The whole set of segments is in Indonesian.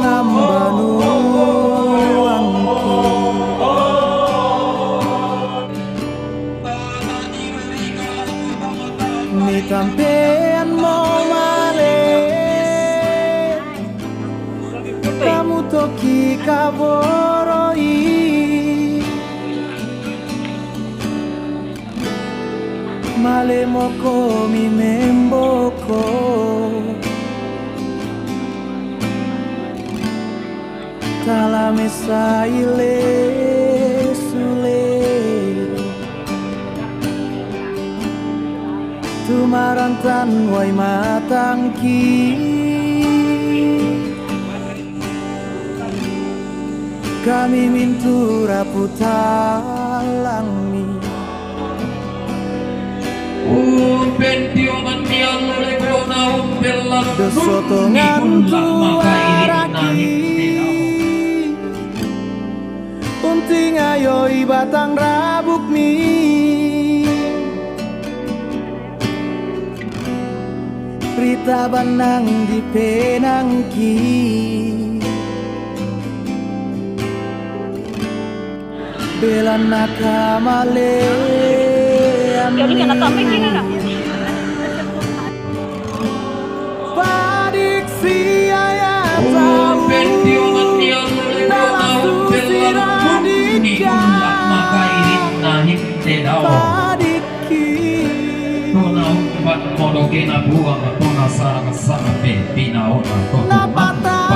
ngambanu angku Ni kampean mo male Kamu toki kaboroi male moko mi memboko Tala mesa ile sule. Tumarantan wai matang ki. Kami mintura putar Un pentioman yang legona un bella Dosotongan tuaraki Unting ayoy batang rabuk mi Rita banang di penangki Bela nakamale Jadi kena topik ini lah. Padik siaya tahu pentioman yang legona un bella Ni ulak maka irit na hinte daw Padiki Tuna umbat modoke na buang pe Napata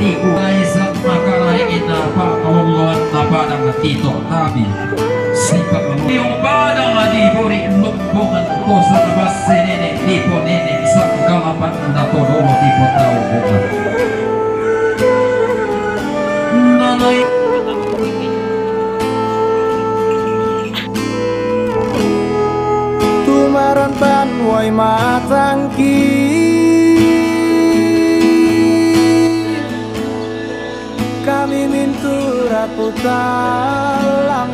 Para di ko na isang makaraingin na Pangulungan na padang tito Tabi Sipak mo Yung padang di puri Lumbungan ko sa labas Sinene Di po nene Isang kalapan na todo Di po tao bunga Nanay Tumaran banway matangki mintura putalangmi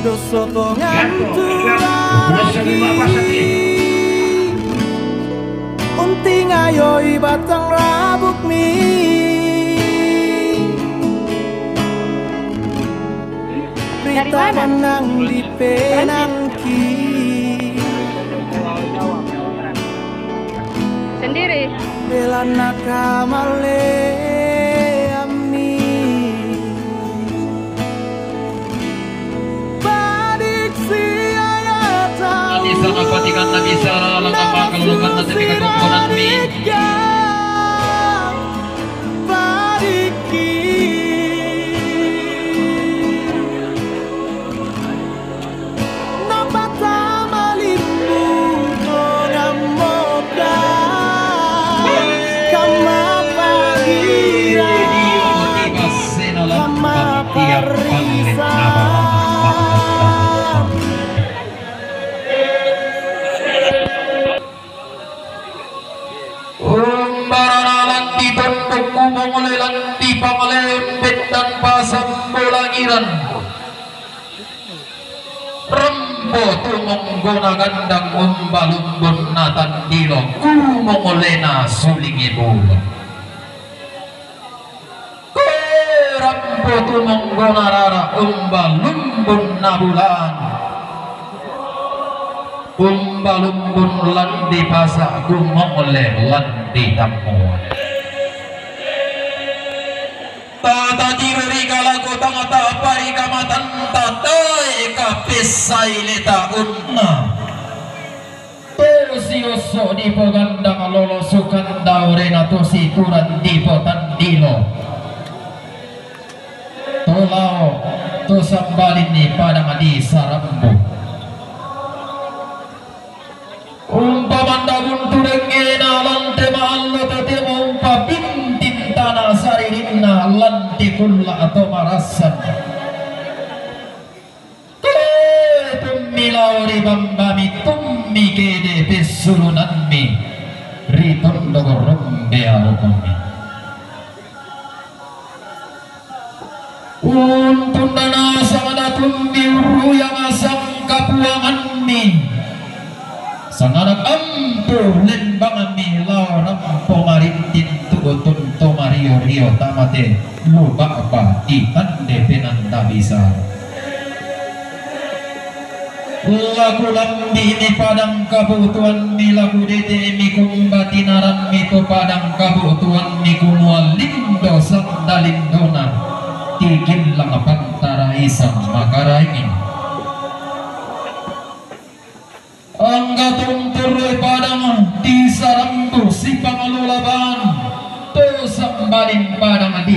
Dosotongan turaki Unting ayoy batang rabuk mi. Rita menang di penangki Sendiri. Nakamale ami. Badik siayata na sa mi tumong gandang umbalumbun natan dilo. Kumongolena sulingi bulan rambo tumonggonarara umbalumbun nabulan. Umbalumbun landi pasa gumongole landi tamuan Tata diruri kalaku tangata pari kamatan tatai kapisai leta unna. Tosioso di pogandang lolo sukan daurena tosi turan di potandilo Tolao tosambalin ni padang adi sarambu Umpamanda buntu kulla atau marasan tummi lauri bambami tummi kede pesurunanmi. Ritondo gorombe alukami Untun dana sangada tummi uruyang asang kapuanganmi. Sanganak ampo lembangan mi lao rampo marintin tugotun mario rio tamate. Luba apa? Di tande penanda bisa. Lagu lambi ini padang kabutuan mi lagu dede mi kumbati naran mi to padang kabutuan mi kumua lindo sandalindona tigil lang pantara isang makaraingin Angga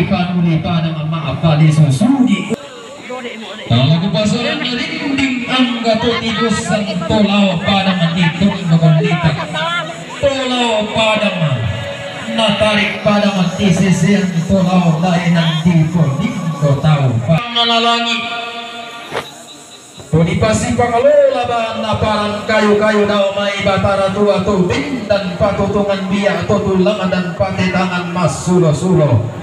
padang di panuli padang maapali susudi Kalau kepasaran rinding angga to tibusan tolaw padang di tungtukan litak Tolaw padang natarik padang di sisian tolaw lain ang di po Dito tau pangalalangit Kuni pasi pangalola ba na parang kayo-kayo daw may batara tua tubig dan patutungan biya to tulangan dan patitangan mas sulo-sulo.